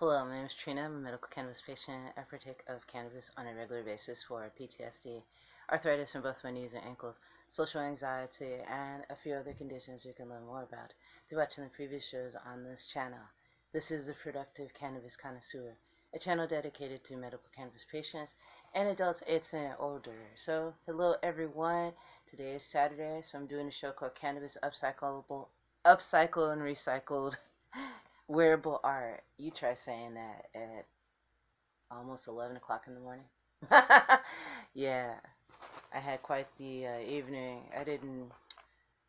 Hello, my name is Trina. I'm a medical cannabis patient. I partake of cannabis on a regular basis for PTSD, arthritis in both my knees and ankles, social anxiety, and a few other conditions you can learn more about through watching the previous shows on this channel. This is the Productive Cannabis Connoisseur, a channel dedicated to medical cannabis patients and adults 18 and older. So, hello everyone. Today is Saturday, so I'm doing a show called Cannabis Upcyclable, Upcycle and Recycled Wearable Art. You try saying that at almost 11 o'clock in the morning. yeah, I had quite the uh, evening. I didn't,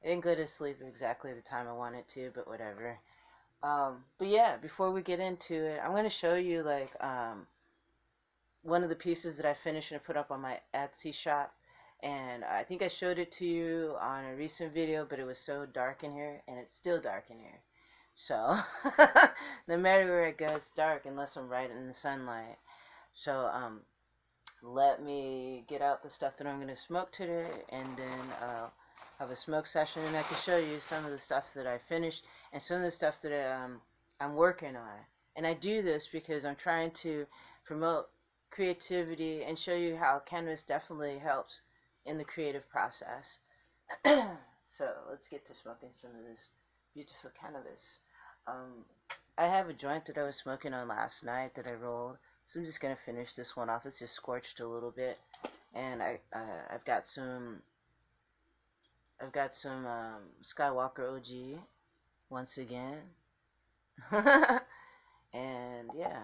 I didn't go to sleep exactly the time I wanted to, but whatever. Um, but yeah, before we get into it, I'm going to show you like um, one of the pieces that I finished and put up on my Etsy shop. And I think I showed it to you on a recent video, but it was so dark in here, and it's still dark in here. So, no matter where it goes, dark unless I'm right in the sunlight. So, um, let me get out the stuff that I'm going to smoke today, and then uh, have a smoke session, and I can show you some of the stuff that I finished and some of the stuff that um, I'm working on. And I do this because I'm trying to promote creativity and show you how cannabis definitely helps in the creative process. so let's get to smoking some of this beautiful cannabis. Um, I have a joint that I was smoking on last night that I rolled, so I'm just gonna finish this one off. It's just scorched a little bit, and I uh, I've got some I've got some um, Skywalker OG once again, and yeah.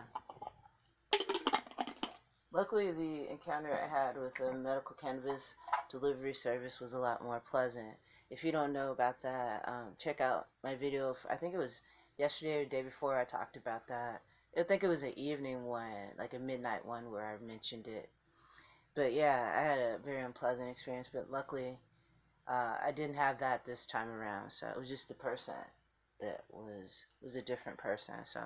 Luckily, the encounter I had with the medical cannabis delivery service was a lot more pleasant. If you don't know about that, um, check out my video. I think it was yesterday or the day before I talked about that. I think it was an evening one, like a midnight one where I mentioned it. But yeah, I had a very unpleasant experience, but luckily uh, I didn't have that this time around. So it was just the person that was was a different person. So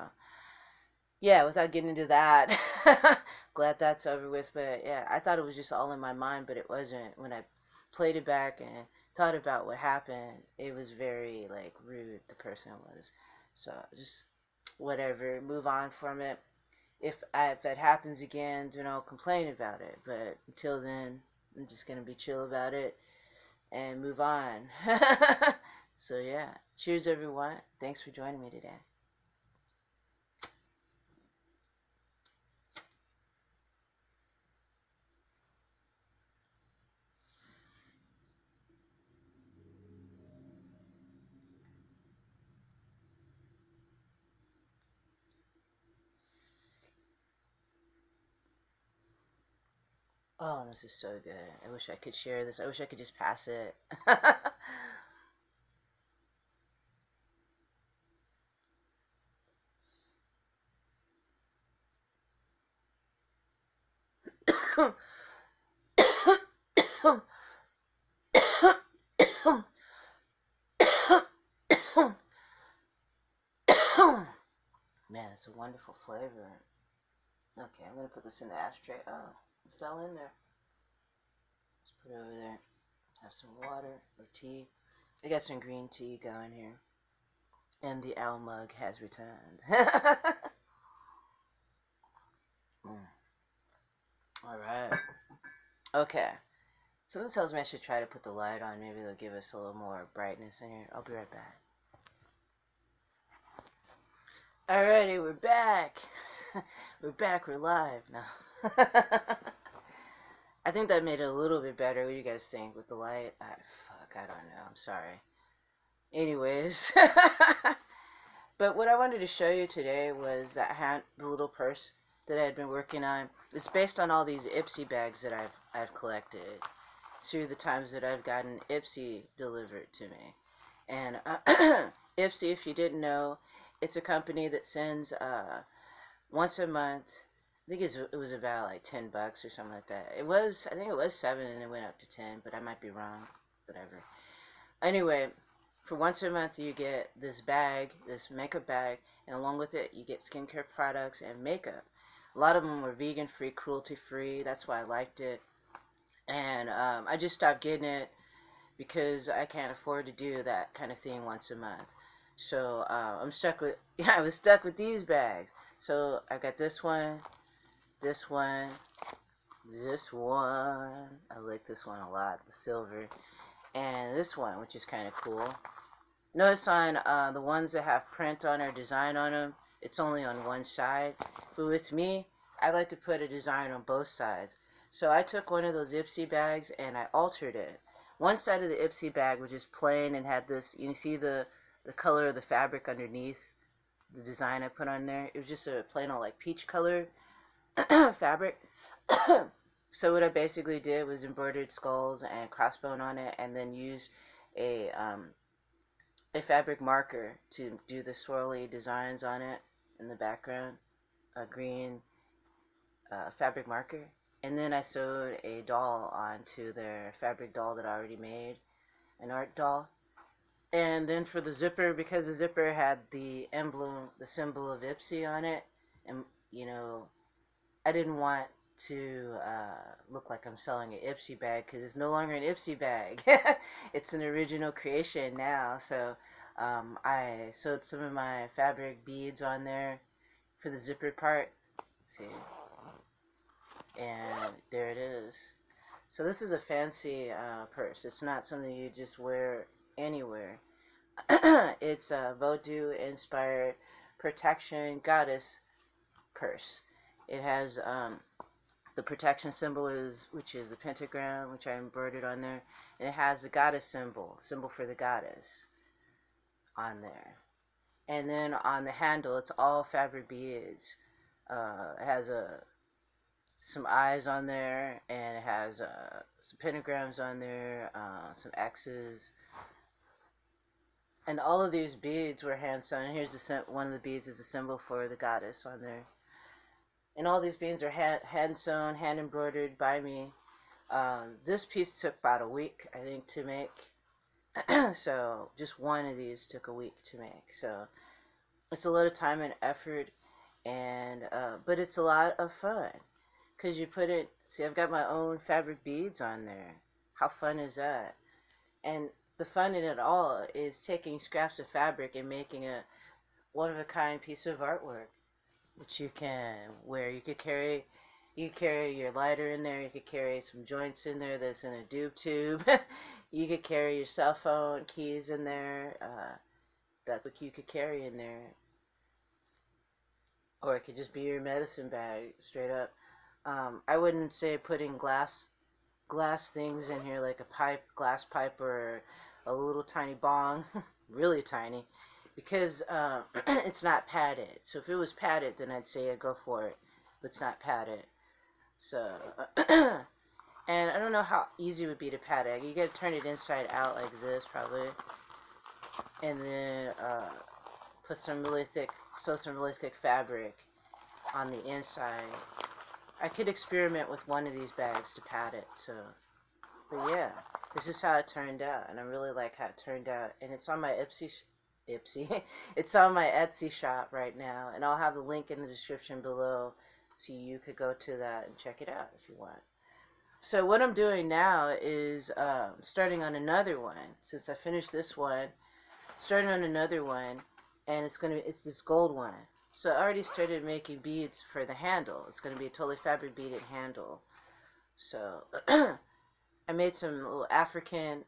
yeah, without getting into that, glad that's over with. But yeah, I thought it was just all in my mind, but it wasn't. When I played it back and thought about what happened, it was very like rude. The person was, so just whatever, move on from it. If I, if that happens again, then I'll complain about it. But until then, I'm just gonna be chill about it and move on. so yeah, cheers everyone. Thanks for joining me today. Oh, this is so good. I wish I could share this. I wish I could just pass it. Man, it's a wonderful flavor. Okay, I'm gonna put this in the ashtray. Oh fell in there. Let's put it over there. Have some water or tea. I got some green tea going here. And the owl mug has returned. mm. Alright. Okay. Someone tells me I should try to put the light on. Maybe they'll give us a little more brightness in here. I'll be right back. Alrighty, we're back. we're back. We're live now. I think that made it a little bit better. What do you guys think with the light? I, fuck, I don't know. I'm sorry. Anyways, but what I wanted to show you today was that hand, the little purse that I had been working on. It's based on all these Ipsy bags that I've I've collected through the times that I've gotten Ipsy delivered to me. And uh, Ipsy, if you didn't know, it's a company that sends uh, once a month think it was about like 10 bucks or something like that. It was, I think it was 7 and it went up to 10, but I might be wrong. Whatever. Anyway, for once a month you get this bag, this makeup bag, and along with it you get skincare products and makeup. A lot of them were vegan free, cruelty free. That's why I liked it. And um, I just stopped getting it because I can't afford to do that kind of thing once a month. So uh, I'm stuck with, yeah, I was stuck with these bags. So I got this one, this one, this one. I like this one a lot, the silver. And this one, which is kind of cool. Notice on uh, the ones that have print on or design on them, it's only on one side. But with me, I like to put a design on both sides. So I took one of those Ipsy bags and I altered it. One side of the Ipsy bag was just plain and had this, you see the, the color of the fabric underneath the design I put on there. It was just a plain old like peach color fabric. so what I basically did was embroidered skulls and crossbone on it and then use a um, a fabric marker to do the swirly designs on it in the background, a green uh, fabric marker. And then I sewed a doll onto their fabric doll that I already made, an art doll. And then for the zipper, because the zipper had the emblem, the symbol of Ipsy on it, and you know, I didn't want to uh, look like I'm selling an Ipsy bag because it's no longer an Ipsy bag. it's an original creation now. So um, I sewed some of my fabric beads on there for the zipper part. Let's see, and there it is. So this is a fancy uh, purse. It's not something you just wear anywhere. it's a Vodou inspired protection goddess purse. It has um, the protection symbol is which is the pentagram which I embroidered on there and it has the goddess symbol symbol for the goddess on there. And then on the handle it's all fabric beads. Uh, it has a some eyes on there and it has uh, some pentagrams on there uh, some X's. And all of these beads were hand sewn here's the one of the beads is a symbol for the goddess on there and all these beans are hand, hand sewn, hand embroidered by me. Um, this piece took about a week, I think, to make. so just one of these took a week to make. So it's a lot of time and effort, and uh, but it's a lot of fun because you put it. See, I've got my own fabric beads on there. How fun is that? And the fun in it all is taking scraps of fabric and making a one of a kind piece of artwork which you can wear. You could carry you carry your lighter in there, you could carry some joints in there that's in a doob tube. you could carry your cell phone keys in there. Uh, that's what you could carry in there. Or it could just be your medicine bag, straight up. Um, I wouldn't say putting glass glass things in here like a pipe, glass pipe, or a little tiny bong, really tiny because uh, it's not padded. So if it was padded, then I'd say yeah, go for it. But it's not padded. So, and I don't know how easy it would be to pad it. You gotta turn it inside out like this, probably. And then uh, put some really thick, sew some really thick fabric on the inside. I could experiment with one of these bags to pad it. So, but yeah, this is how it turned out, and I really like how it turned out. And it's on my Ipsy Ipsy. it's on my Etsy shop right now, and I'll have the link in the description below so you could go to that and check it out if you want. So what I'm doing now is um, starting on another one. Since I finished this one, starting on another one, and it's gonna be, it's this gold one. So I already started making beads for the handle. It's gonna be a totally fabric beaded handle. So I made some little African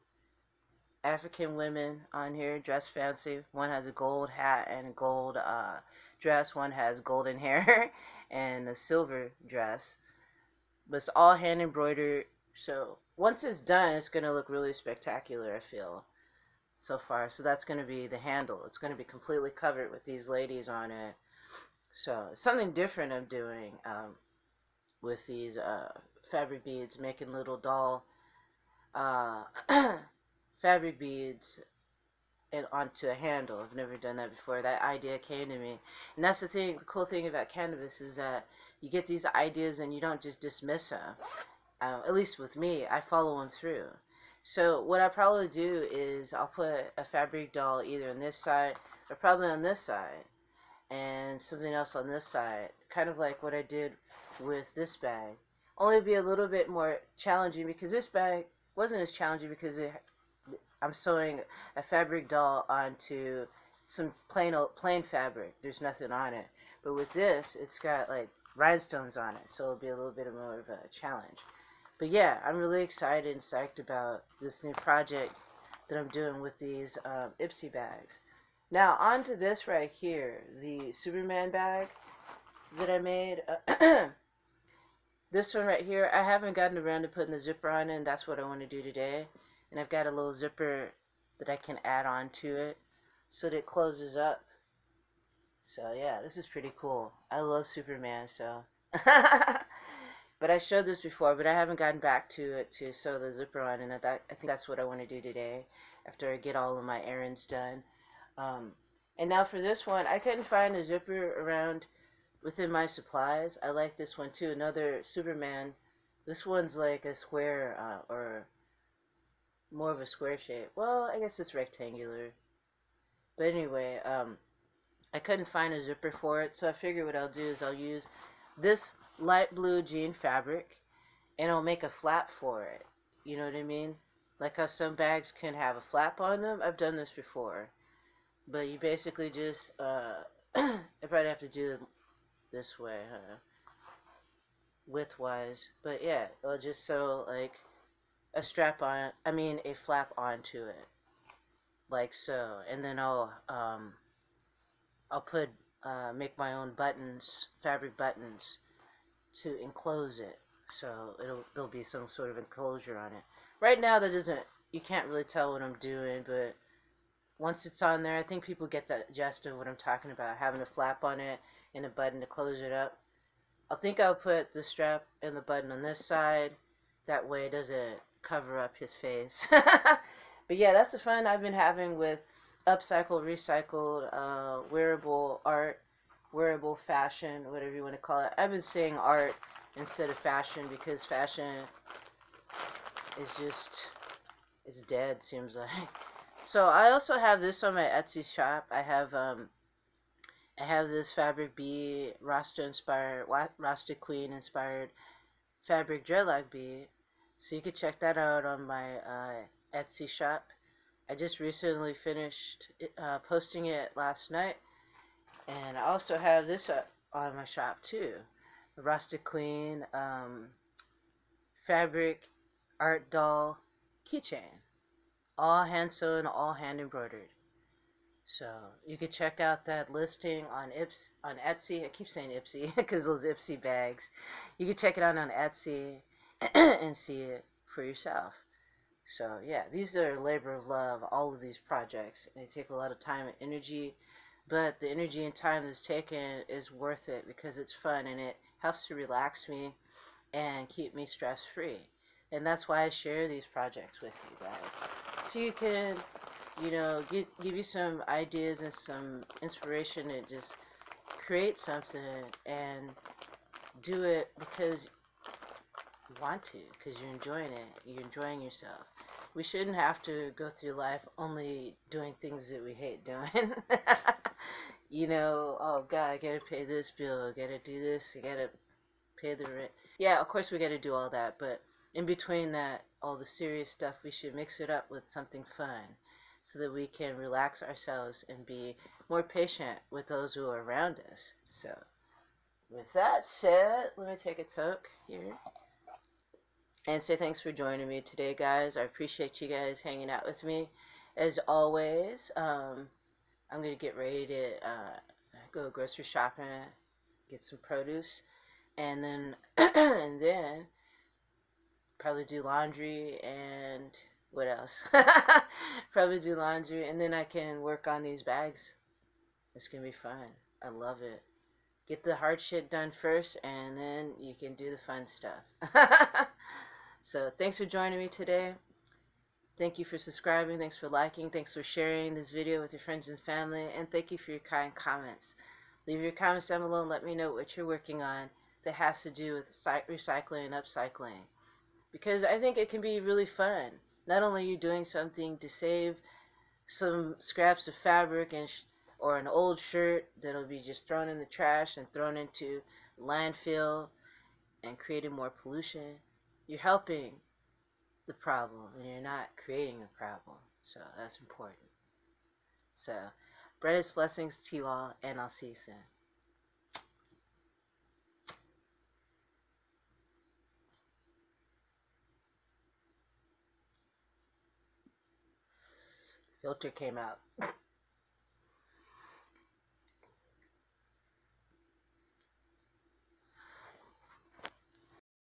African women on here dressed fancy. One has a gold hat and a gold uh, dress. One has golden hair and a silver dress. But it's all hand embroidered. So once it's done, it's going to look really spectacular, I feel, so far. So that's going to be the handle. It's going to be completely covered with these ladies on it. So something different I'm doing um, with these uh, fabric beads, making little doll uh, fabric beads and onto a handle. I've never done that before. That idea came to me. And that's the thing, the cool thing about canvas is that you get these ideas and you don't just dismiss them. Uh, at least with me, I follow them through. So what I probably do is I'll put a fabric doll either on this side or probably on this side and something else on this side. Kind of like what I did with this bag. Only be a little bit more challenging because this bag wasn't as challenging because it I'm sewing a fabric doll onto some plain old plain fabric. There's nothing on it. But with this, it's got like rhinestones on it, so it'll be a little bit more of a challenge. But yeah, I'm really excited and psyched about this new project that I'm doing with these um, Ipsy bags. Now, on to this right here, the Superman bag that I made. this one right here, I haven't gotten around to putting the zipper on and that's what I want to do today. And I've got a little zipper that I can add on to it so that it closes up. So yeah, this is pretty cool. I love Superman, so. but I showed this before, but I haven't gotten back to it to sew the zipper on, and I, I think that's what I want to do today after I get all of my errands done. Um, and now for this one, I couldn't find a zipper around within my supplies. I like this one too, another Superman. This one's like a square uh, or more of a square shape. Well, I guess it's rectangular. But anyway, um, I couldn't find a zipper for it, so I figured what I'll do is I'll use this light blue jean fabric and I'll make a flap for it. You know what I mean? Like how some bags can have a flap on them. I've done this before. But you basically just, uh, I probably have to do it this way, huh? Widthwise. But yeah, I'll just sew like a strap on, I mean a flap onto it. Like so. And then I'll, um, I'll put, uh, make my own buttons, fabric buttons to enclose it. So it'll, there'll be some sort of enclosure on it. Right now that doesn't, you can't really tell what I'm doing, but once it's on there, I think people get the gist of what I'm talking about, having a flap on it and a button to close it up. I think I'll put the strap and the button on this side. That way it doesn't cover up his face. but yeah, that's the fun I've been having with upcycled, recycled, uh, wearable art, wearable fashion, whatever you want to call it. I've been saying art instead of fashion because fashion is just, it's dead, seems like. So I also have this on my Etsy shop. I have um, I have this Fabric Bee Rasta inspired, Rasta Queen inspired fabric dreadlock bee. So you can check that out on my uh, Etsy shop. I just recently finished uh, posting it last night. And I also have this up on my shop too. The Rasta Queen um, fabric art doll keychain all hand sewn, all hand embroidered. So you could check out that listing on Ips on Etsy. I keep saying Ipsy because those Ipsy bags. You can check it out on Etsy and see it for yourself. So yeah, these are labor of love. All of these projects they take a lot of time and energy, but the energy and time that's taken is worth it because it's fun and it helps to relax me and keep me stress free. And that's why I share these projects with you guys. So you can, you know, get, give you some ideas and some inspiration and just create something and do it because want to, because you're enjoying it, you're enjoying yourself. We shouldn't have to go through life only doing things that we hate doing. you know, oh God, I gotta pay this bill, I gotta do this, I gotta pay the rent. Yeah, of course we gotta do all that, but in between that, all the serious stuff, we should mix it up with something fun so that we can relax ourselves and be more patient with those who are around us. So, with that said, let me take a toke here and say thanks for joining me today, guys. I appreciate you guys hanging out with me. As always, um, I'm going to get ready to uh, go grocery shopping, get some produce, and then, and then, probably do laundry and what else? probably do laundry and then I can work on these bags. It's gonna be fun. I love it. Get the hard shit done first and then you can do the fun stuff. so thanks for joining me today. Thank you for subscribing. Thanks for liking. Thanks for sharing this video with your friends and family. And thank you for your kind comments. Leave your comments down below and let me know what you're working on that has to do with recycling and upcycling because I think it can be really fun. Not only are you doing something to save some scraps of fabric and or an old shirt that'll be just thrown in the trash and thrown into landfill and creating more pollution, you're helping the problem and you're not creating the problem. So that's important. So, brightest blessings to you all, and I'll see you soon. Filter came out.